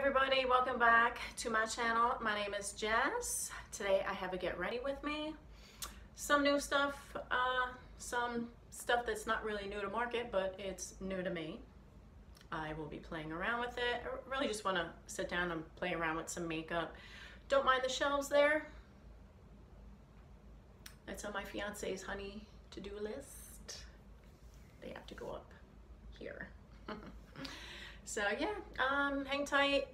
everybody, welcome back to my channel. My name is Jess. Today I have a get ready with me. Some new stuff, uh, some stuff that's not really new to market, but it's new to me. I will be playing around with it. I really just want to sit down and play around with some makeup. Don't mind the shelves there. That's on my fiance's honey to-do list. They have to go up here. So yeah, um, hang tight.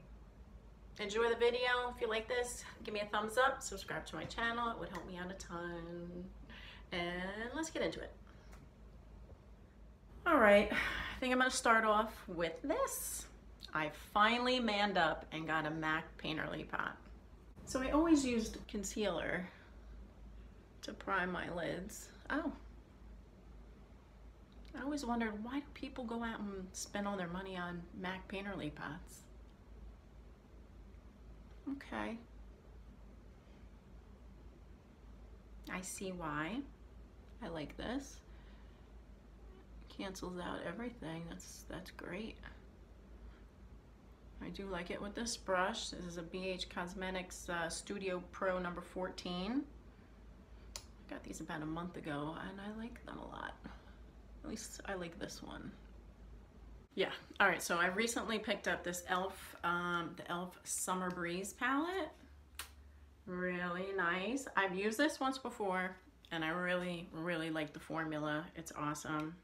Enjoy the video. If you like this, give me a thumbs up. Subscribe to my channel. It would help me out a ton. And let's get into it. All right, I think I'm gonna start off with this. I finally manned up and got a MAC Painterly pot. So I always used concealer to prime my lids. Oh, I always wondered why do people go out and spend all their money on MAC Painterly pots? Okay. I see why. I like this. Cancels out everything. That's that's great. I do like it with this brush. This is a BH Cosmetics uh, Studio Pro number 14. I got these about a month ago and I like them a lot. At least I like this one. Yeah, all right, so I recently picked up this e.l.f., um, the e.l.f. Summer Breeze palette. Really nice. I've used this once before and I really, really like the formula. It's awesome.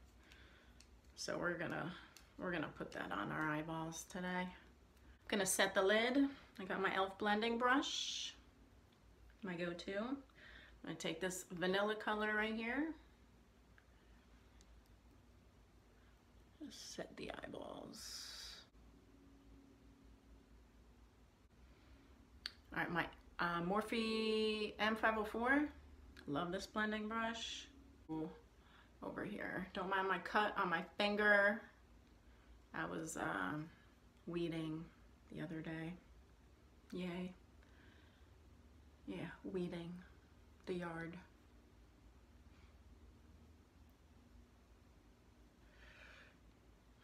So we're gonna, we're gonna put that on our eyeballs today. I'm gonna set the lid. I got my e.l.f. blending brush, my go-to. I'm gonna take this vanilla color right here set the eyeballs. All right, my uh, Morphe M504. Love this blending brush. Over here. Don't mind my cut on my finger. I was um, weeding the other day. Yay. Yeah, weeding the yard.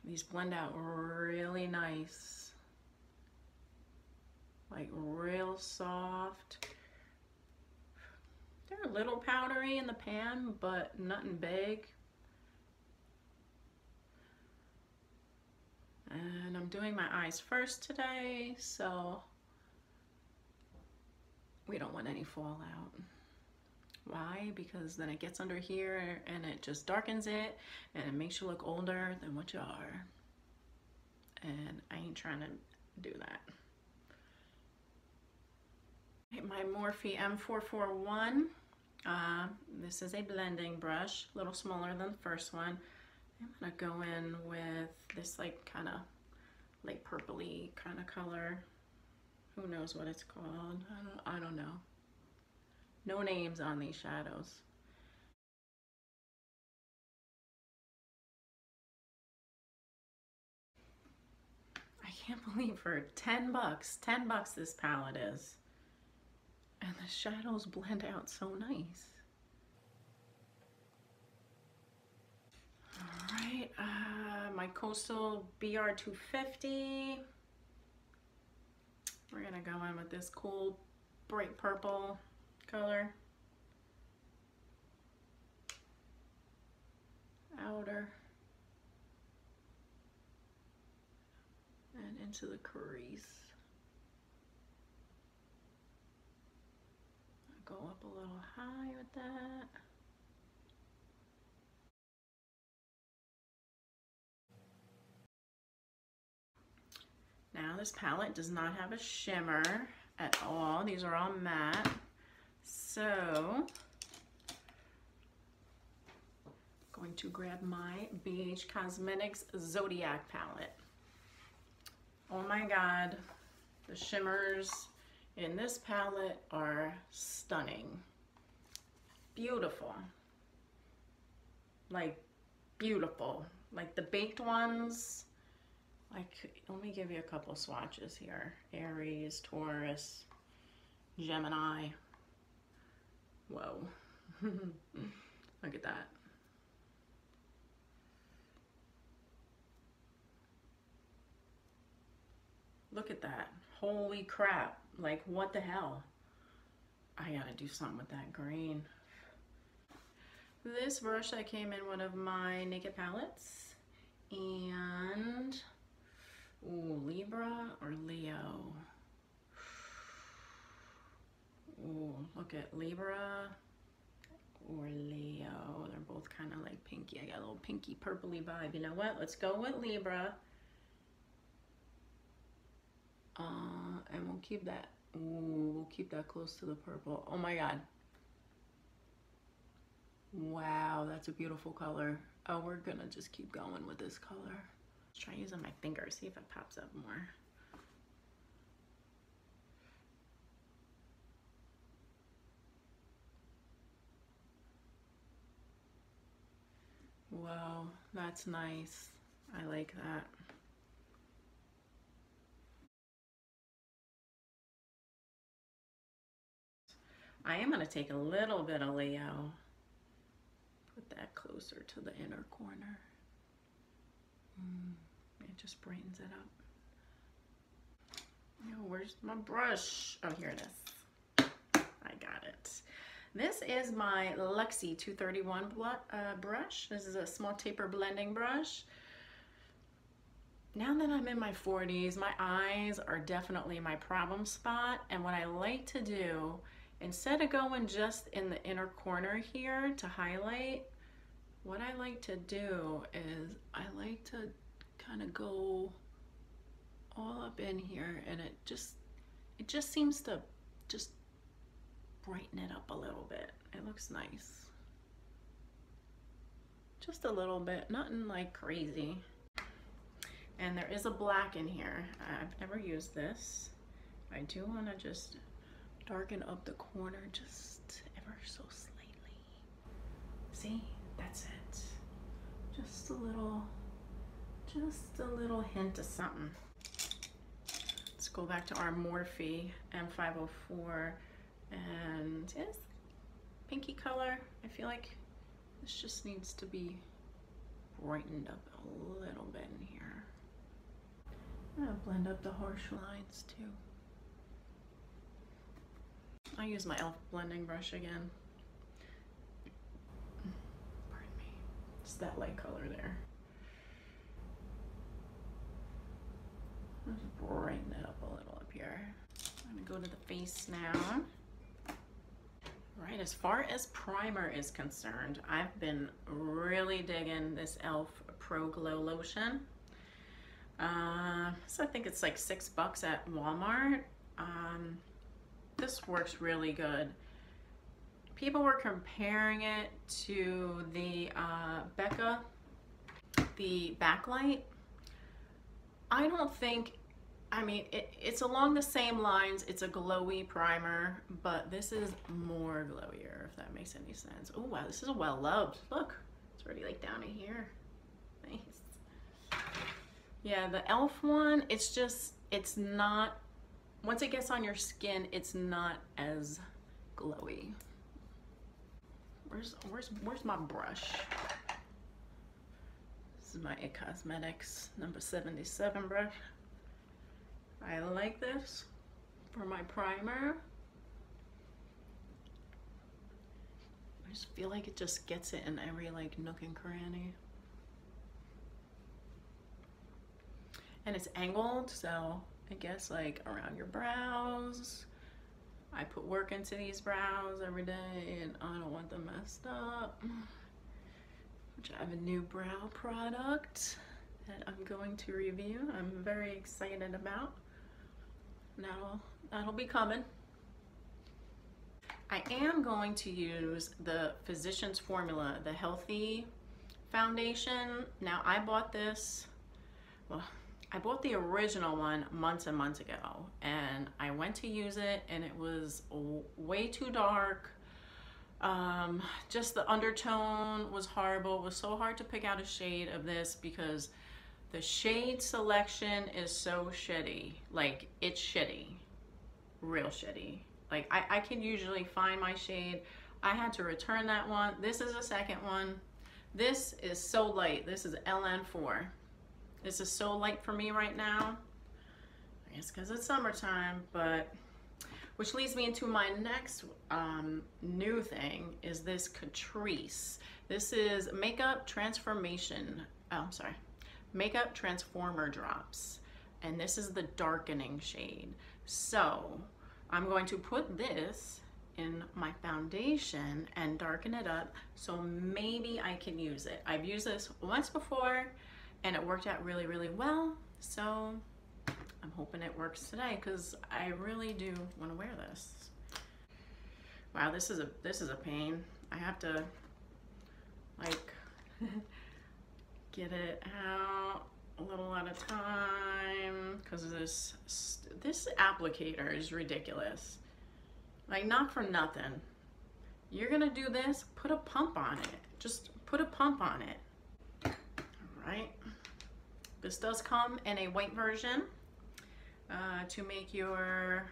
These blend out really nice. Like real soft. They're a little powdery in the pan, but nothing big. And I'm doing my eyes first today, so we don't want any fallout. Why? Because then it gets under here and it just darkens it and it makes you look older than what you are. And I ain't trying to do that. My Morphe M441. Uh, this is a blending brush, a little smaller than the first one. I'm gonna go in with this like kind of light purpley kind of color. Who knows what it's called? I don't, I don't know. No names on these shadows. I can't believe for 10 bucks, 10 bucks this palette is. And the shadows blend out so nice. All right, uh, my Coastal BR250. We're gonna go in with this cool bright purple color. Outer. And into the crease. Go up a little high with that. Now this palette does not have a shimmer at all. These are all matte. So, going to grab my BH Cosmetics Zodiac palette. Oh my God, the shimmers in this palette are stunning. Beautiful. Like, beautiful. Like the baked ones, like, let me give you a couple swatches here. Aries, Taurus, Gemini, Whoa. Look at that. Look at that. Holy crap. Like, what the hell? I gotta do something with that green. This brush I came in one of my Naked palettes. And, ooh, Libra or Leo? Ooh, look at Libra or Leo. They're both kind of like pinky. I got a little pinky purpley vibe. You know what? Let's go with Libra. Uh, and we'll keep that, ooh, we'll keep that close to the purple. Oh my God. Wow, that's a beautiful color. Oh, we're gonna just keep going with this color. Let's try using my finger, see if it pops up more. Wow, that's nice. I like that. I am going to take a little bit of Leo, put that closer to the inner corner. Mm, it just brightens it up. Where's my brush? Oh, here it is. I got it. This is my Luxie 231 uh, brush. This is a small taper blending brush. Now that I'm in my 40s, my eyes are definitely my problem spot. And what I like to do, instead of going just in the inner corner here to highlight, what I like to do is I like to kind of go all up in here and it just, it just seems to just brighten it up a little bit. It looks nice. Just a little bit, nothing like crazy. And there is a black in here. I've never used this. I do want to just darken up the corner just ever so slightly. See, that's it. Just a little, just a little hint of something. Let's go back to our Morphe M504 and it's pinky color. I feel like this just needs to be brightened up a little bit in here. I'm gonna blend up the harsh lines too. I use my e.l.f. blending brush again. Pardon me. It's that light color there. Just brighten it up a little up here. I'm gonna go to the face now. Right, as far as primer is concerned, I've been really digging this e.l.f. Pro Glow Lotion. Uh, so I think it's like six bucks at Walmart. Um, this works really good. People were comparing it to the uh, Becca, the backlight. I don't think I mean, it, it's along the same lines. It's a glowy primer, but this is more glowier, if that makes any sense. Oh, wow, this is a well-loved. Look, it's already like down in here. Nice. Yeah, the e.l.f. one, it's just, it's not, once it gets on your skin, it's not as glowy. Where's, where's, where's my brush? This is my It Cosmetics number 77 brush. I like this for my primer. I just feel like it just gets it in every like nook and cranny. And it's angled, so I guess like around your brows. I put work into these brows every day and I don't want them messed up. Which I have a new brow product that I'm going to review. I'm very excited about. That'll, that'll be coming. I am going to use the Physicians Formula, the Healthy Foundation. Now I bought this, well, I bought the original one months and months ago and I went to use it and it was way too dark. Um, just the undertone was horrible. It was so hard to pick out a shade of this because the shade selection is so shitty. Like, it's shitty. Real shitty. Like, I, I can usually find my shade. I had to return that one. This is a second one. This is so light. This is LN4. This is so light for me right now. I guess because it's summertime, but which leads me into my next um, new thing is this Catrice. This is Makeup Transformation, oh, I'm sorry, Makeup Transformer Drops. And this is the darkening shade. So I'm going to put this in my foundation and darken it up so maybe I can use it. I've used this once before and it worked out really, really well. So I'm hoping it works today because I really do want to wear this. Wow, this is a this is a pain. I have to like get it out a little at a time because this this applicator is ridiculous. Like not for nothing. You're gonna do this, put a pump on it. Just put a pump on it. All right. This does come in a white version uh, to make your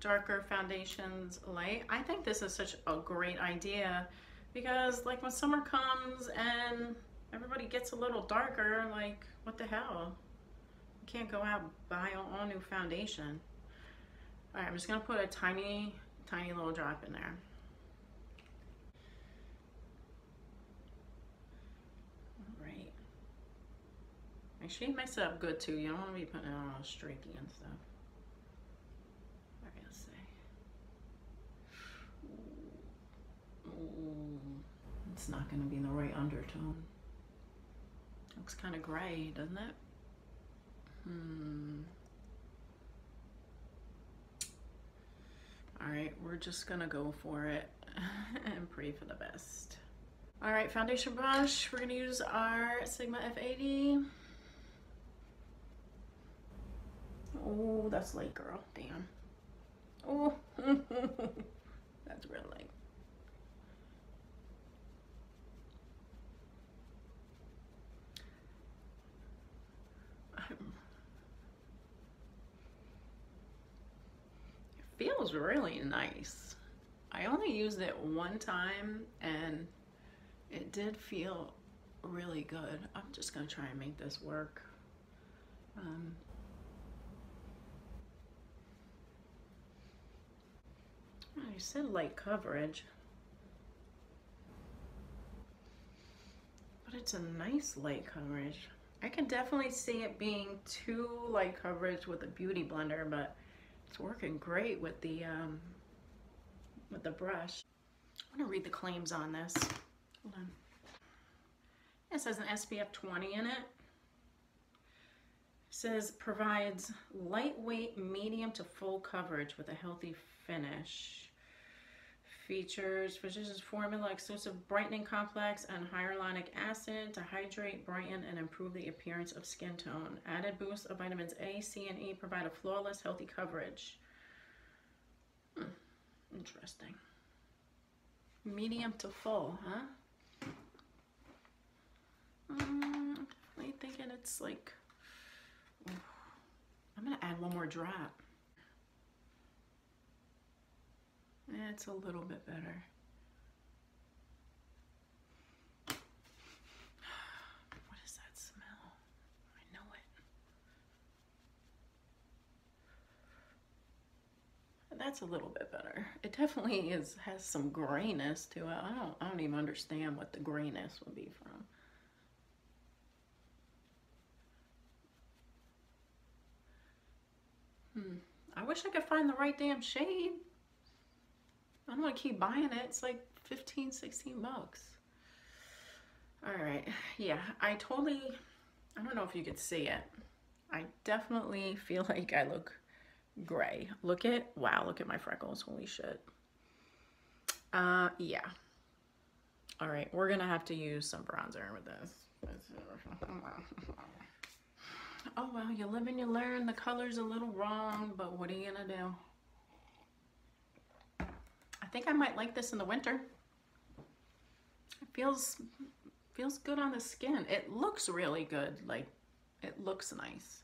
darker foundations light. I think this is such a great idea because like when summer comes and everybody gets a little darker, like what the hell? You can't go out buy all new foundation. All right, I'm just gonna put a tiny, tiny little drop in there. All right. Make sure you mix it up good too. You don't wanna be putting it all streaky and stuff. It's not gonna be in the right undertone. Looks kind of gray, doesn't it? Hmm. All right, we're just gonna go for it and pray for the best. All right, foundation brush. We're gonna use our Sigma F80. Oh, that's light, girl. Damn. Oh, that's real light. Feels really nice. I only used it one time and it did feel really good. I'm just gonna try and make this work. Um, I said light coverage, but it's a nice light coverage. I can definitely see it being too light coverage with a beauty blender, but it's working great with the um, with the brush. I'm gonna read the claims on this. Hold on. It says an SPF 20 in it. It says provides lightweight medium to full coverage with a healthy finish. Features Physicians Formula exclusive brightening complex and hyaluronic acid to hydrate, brighten, and improve the appearance of skin tone. Added boost of vitamins A, C, and E provide a flawless, healthy coverage. Hmm. Interesting. Medium to full, huh? Mm, I'm thinking it's like. I'm gonna add one more drop. It's a little bit better. What is that smell? I know it. That's a little bit better. It definitely is has some grayness to it. I don't I don't even understand what the grayness would be from. Hmm. I wish I could find the right damn shade. I don't want to keep buying it. It's like 15, 16 bucks. All right. Yeah, I totally, I don't know if you could see it. I definitely feel like I look gray. Look at, wow, look at my freckles. Holy shit. Uh, yeah. All right, we're gonna have to use some bronzer with this. Oh well, you live and you learn. The color's a little wrong, but what are you gonna do? Think I might like this in the winter. It feels feels good on the skin. It looks really good. Like it looks nice.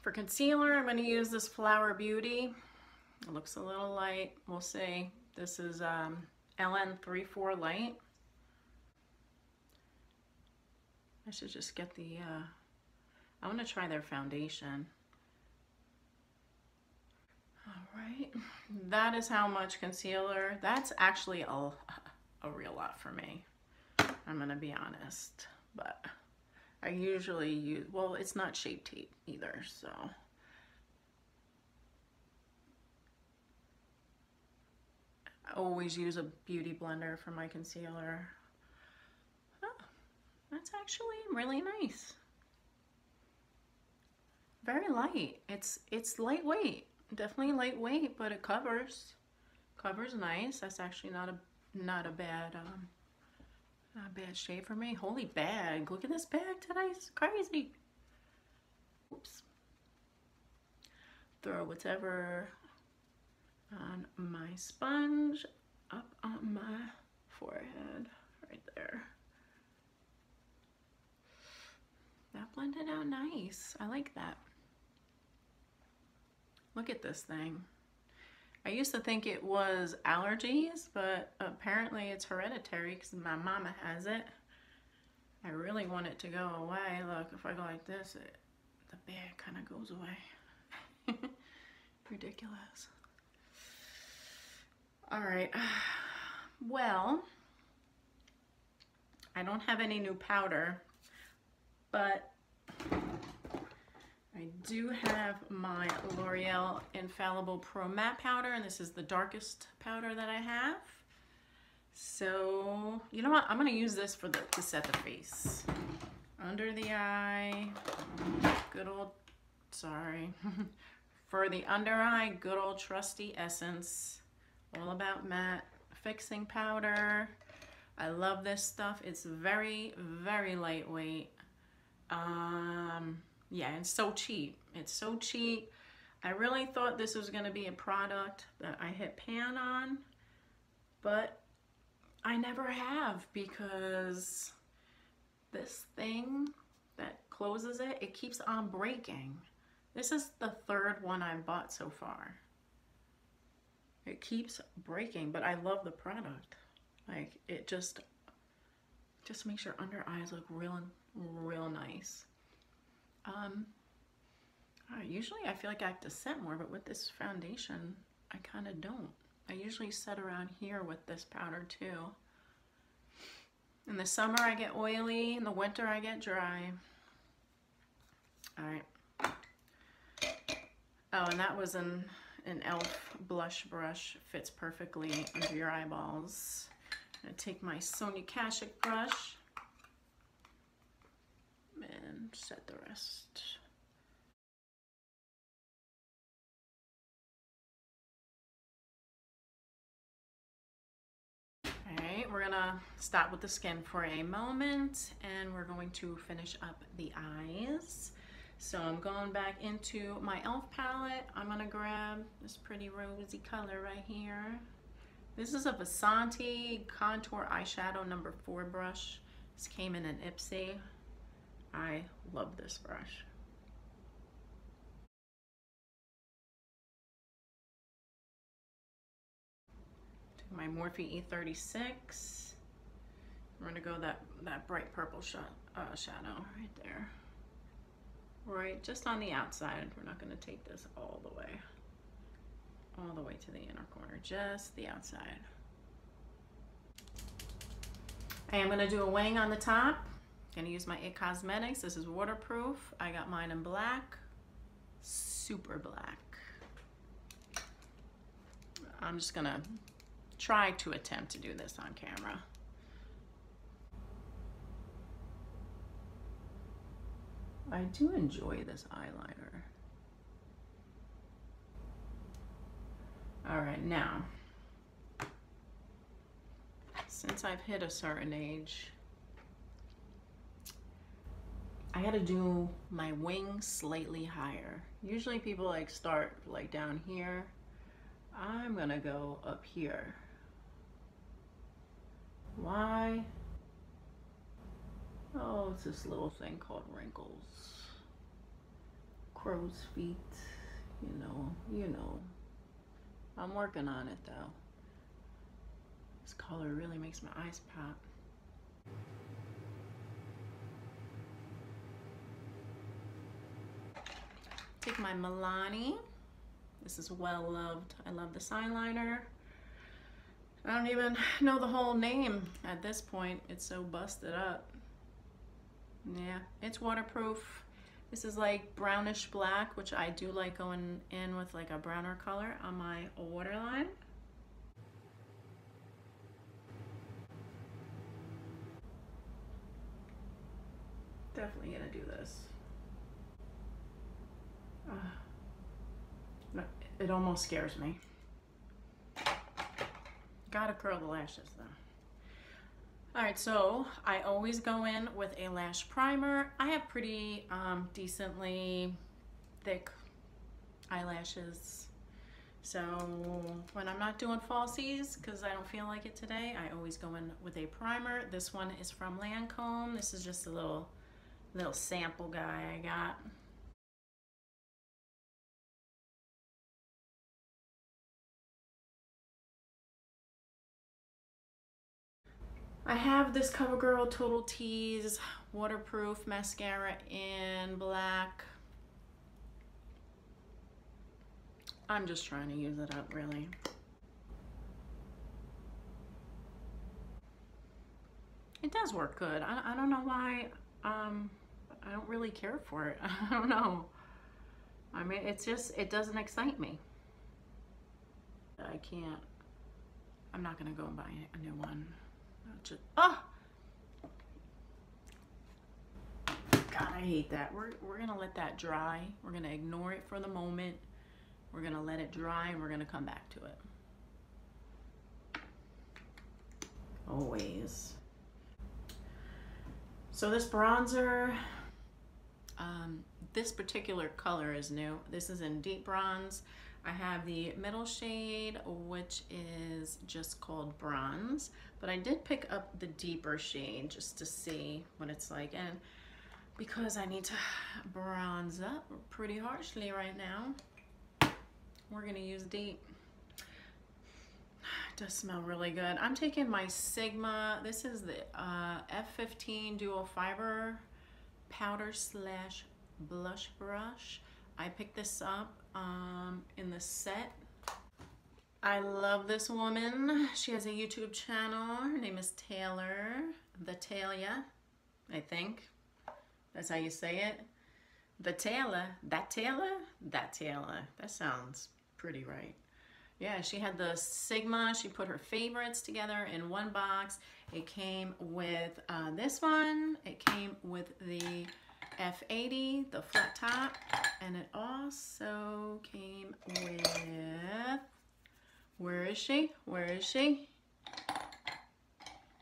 For concealer, I'm going to use this Flower Beauty. It looks a little light. We'll see. This is um, LN34 Light. I should just get the, uh, I want to try their foundation. Right, that is how much concealer. That's actually a, a real lot for me. I'm gonna be honest, but I usually use, well, it's not Shape Tape either, so. I always use a beauty blender for my concealer. Oh, that's actually really nice. Very light. It's it's lightweight. Definitely lightweight, but it covers. Covers nice. That's actually not a not a bad um not a bad shade for me. Holy bag. Look at this bag today. It's crazy. Oops. Throw whatever on my sponge up on my forehead right there. That blended out nice. I like that. Look at this thing. I used to think it was allergies, but apparently it's hereditary because my mama has it. I really want it to go away. Look, if I go like this, it, the bag kind of goes away. Ridiculous. All right. Well, I don't have any new powder, but I do have my L'Oreal Infallible Pro Matte Powder, and this is the darkest powder that I have. So, you know what? I'm going to use this for the to set the face. Under the eye, good old, sorry. for the under eye, good old trusty Essence. All about matte fixing powder. I love this stuff. It's very, very lightweight. Um, yeah, it's so cheap. It's so cheap. I really thought this was going to be a product that I hit pan on, but I never have because this thing that closes it, it keeps on breaking. This is the third one I've bought so far. It keeps breaking, but I love the product. Like it just, just makes your under eyes look real, real nice. Um, usually I feel like I have to set more, but with this foundation, I kind of don't. I usually set around here with this powder too. In the summer I get oily, in the winter I get dry. All right. Oh, and that was an, an e.l.f. blush brush. Fits perfectly under your eyeballs. I'm gonna take my Sonia Kashuk brush and set the rest. Alright, we're gonna stop with the skin for a moment and we're going to finish up the eyes. So I'm going back into my e.l.f. palette. I'm gonna grab this pretty rosy color right here. This is a Vasanti Contour Eyeshadow number four brush. This came in an Ipsy. I love this brush. my Morphe E36. I'm gonna go that, that bright purple sh uh, shadow right there. Right, just on the outside. We're not gonna take this all the way, all the way to the inner corner, just the outside. I am gonna do a wing on the top. Gonna use my It Cosmetics. This is waterproof. I got mine in black, super black. I'm just gonna try to attempt to do this on camera. I do enjoy this eyeliner. All right, now, since I've hit a certain age, I gotta do my wings slightly higher. Usually people like start like down here. I'm gonna go up here. Why? Oh, it's this little thing called wrinkles. Crow's feet, you know, you know. I'm working on it though. This color really makes my eyes pop. Take my Milani This is well loved. I love this eyeliner. I don't even know the whole name at this point. It's so busted up. Yeah, it's waterproof. This is like brownish black, which I do like going in with like a browner color on my waterline. Definitely gonna do this. It almost scares me. Gotta curl the lashes though. All right, so I always go in with a lash primer. I have pretty um, decently thick eyelashes. So when I'm not doing falsies, because I don't feel like it today, I always go in with a primer. This one is from Lancome. This is just a little, little sample guy I got. I have this CoverGirl Total Tease waterproof mascara in black. I'm just trying to use it up really. It does work good. I, I don't know why um, I don't really care for it. I don't know. I mean, it's just, it doesn't excite me. I can't, I'm not gonna go and buy a new one. Oh! God, I hate that. We're, we're gonna let that dry. We're gonna ignore it for the moment. We're gonna let it dry and we're gonna come back to it. Always. So this bronzer, um, this particular color is new. This is in deep bronze. I have the middle shade, which is just called bronze, but I did pick up the deeper shade just to see what it's like. And because I need to bronze up pretty harshly right now, we're gonna use deep. It does smell really good. I'm taking my Sigma, this is the uh, F15 Dual Fiber Powder Slash Blush Brush. I picked this up um, in the set. I love this woman. She has a YouTube channel. Her name is Taylor, the Talia, I think. That's how you say it. The Taylor, that Taylor, that Taylor. That sounds pretty right. Yeah, she had the Sigma. She put her favorites together in one box. It came with uh, this one. It came with the F80, the flat top, and it also came with, where is she? Where is she?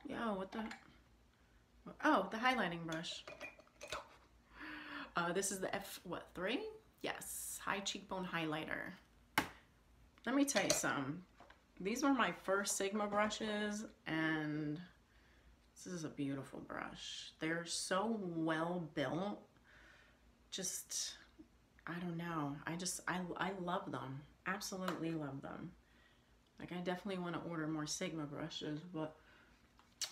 Yo, what the, oh, the highlighting brush. Uh, this is the F, what, three? Yes, high cheekbone highlighter. Let me tell you something. These were my first Sigma brushes and this is a beautiful brush. They're so well built. Just, I don't know. I just, I, I love them. Absolutely love them. Like I definitely want to order more Sigma brushes, but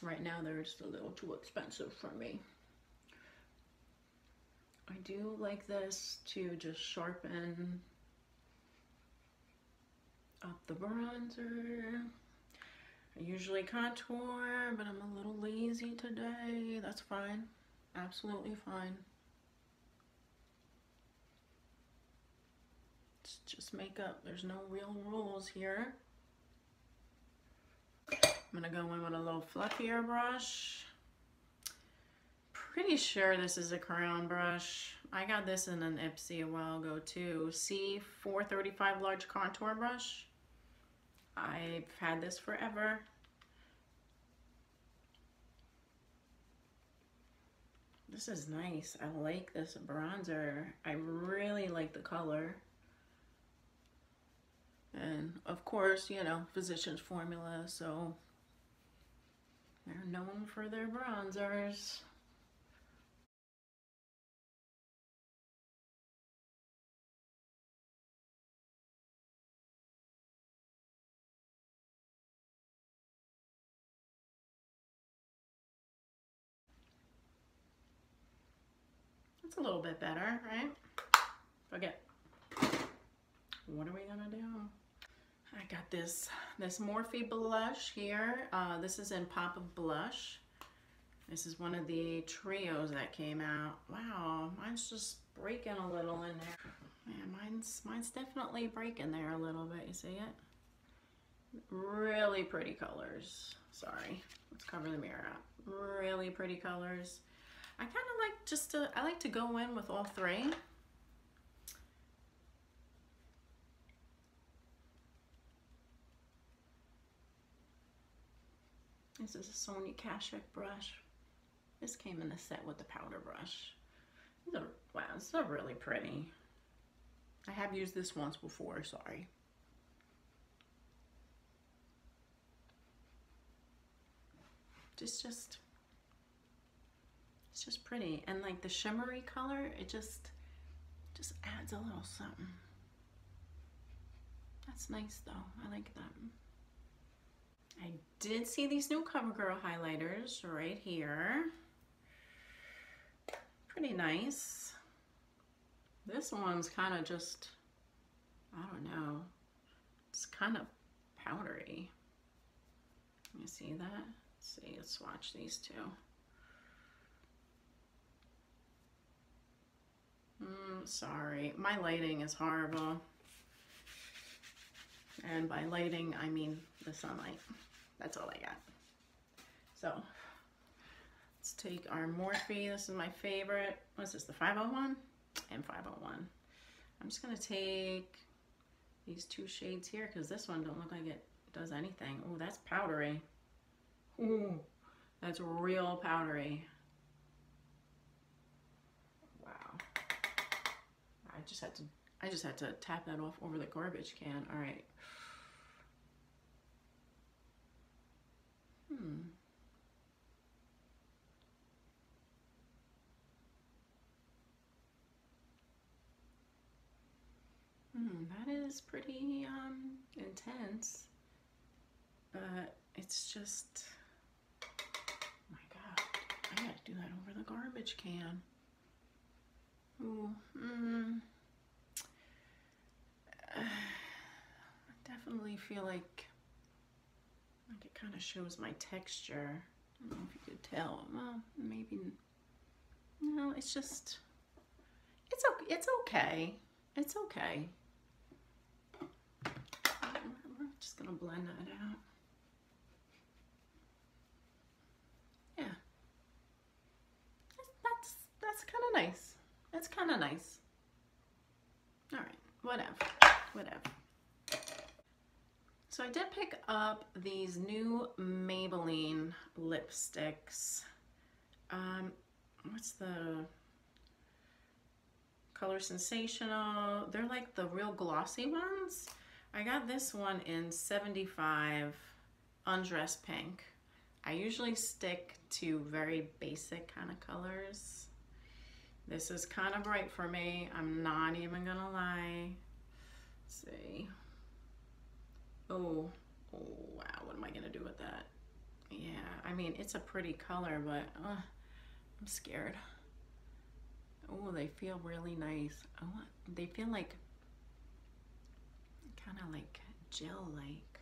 right now they're just a little too expensive for me. I do like this to just sharpen up the bronzer. I usually contour, but I'm a little lazy today. That's fine. Absolutely fine. It's just makeup. There's no real rules here. I'm gonna go in with a little fluffier brush. Pretty sure this is a Crown brush. I got this in an Ipsy a while ago too. C435 large contour brush. I've had this forever. This is nice. I like this bronzer. I really like the color. And of course, you know, Physicians Formula, so they're known for their bronzers. A little bit better, right? Okay. What are we gonna do? I got this, this Morphe blush here. Uh, this is in Pop of Blush. This is one of the trios that came out. Wow, mine's just breaking a little in there. Yeah, mine's, mine's definitely breaking there a little bit, you see it? Really pretty colors. Sorry, let's cover the mirror up. Really pretty colors. I kind of like just to, I like to go in with all three. This is a Sonia Kashuk brush. This came in the set with the powder brush. These are, wow, these are really pretty. I have used this once before, sorry. Just, just, it's just pretty. And like the shimmery color, it just, just adds a little something. That's nice though, I like them. I did see these new CoverGirl highlighters right here. Pretty nice. This one's kind of just, I don't know, it's kind of powdery. You see that? Let's see, let's swatch these two. Mm, sorry, my lighting is horrible. And by lighting, I mean the sunlight. That's all I got. So let's take our Morphe. This is my favorite. What's this, the 501? And 501. I'm just gonna take these two shades here because this one don't look like it does anything. Oh, that's powdery. Ooh, that's real powdery. Wow. I just had to I just had to tap that off over the garbage can. All right. Hmm. Hmm, that is pretty um, intense, but it's just, oh my God, I gotta do that over the garbage can. Ooh, mm, I definitely feel like like it kind of shows my texture. I don't know if you could tell. Well, maybe, no, it's just, it's okay. It's okay. It's okay. We're just gonna blend that out. Yeah. That's, that's kind of nice. That's kind of nice. All right, whatever, whatever. So I did pick up these new Maybelline lipsticks. Um, what's the color sensational? They're like the real glossy ones. I got this one in 75 undress pink. I usually stick to very basic kind of colors. This is kind of bright for me. I'm not even gonna lie. Let's see. Oh, oh, wow, what am I gonna do with that? Yeah, I mean, it's a pretty color, but uh, I'm scared. Oh, they feel really nice. Oh, they feel like, kind of like gel-like.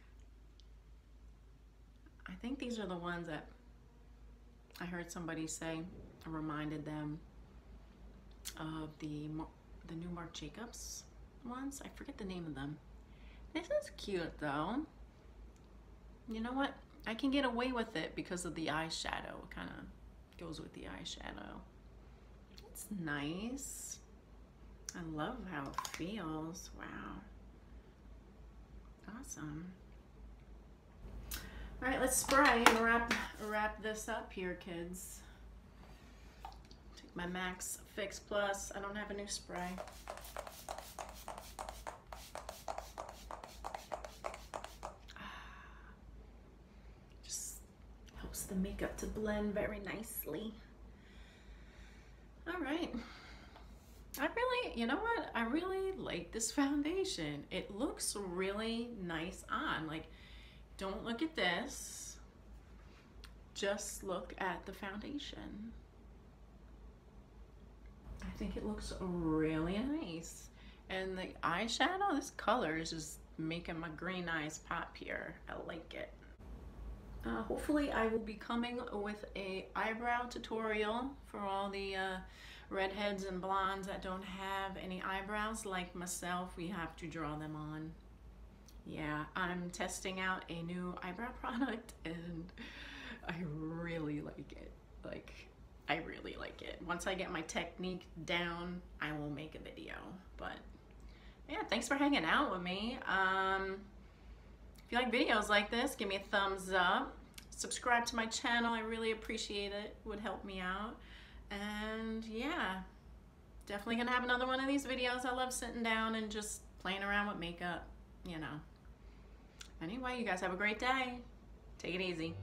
I think these are the ones that I heard somebody say reminded them of the the new Marc Jacobs ones. I forget the name of them. This is cute though. You know what? I can get away with it because of the eyeshadow. It kind of goes with the eyeshadow. It's nice. I love how it feels. Wow. Awesome. All right, let's spray and wrap, wrap this up here, kids. My MAC's Fix Plus. I don't have a new spray. Ah. Just helps the makeup to blend very nicely. All right. I really, you know what? I really like this foundation. It looks really nice on. Like, don't look at this. Just look at the foundation. I think it looks really nice. And the eyeshadow, this color is just making my green eyes pop here. I like it. Uh, hopefully I will be coming with a eyebrow tutorial for all the uh, redheads and blondes that don't have any eyebrows like myself. We have to draw them on. Yeah, I'm testing out a new eyebrow product and I really like it. Like, really like it. Once I get my technique down, I will make a video. But yeah, thanks for hanging out with me. Um, if you like videos like this, give me a thumbs up. Subscribe to my channel. I really appreciate it. it would help me out. And yeah, definitely gonna have another one of these videos. I love sitting down and just playing around with makeup, you know. Anyway, you guys have a great day. Take it easy.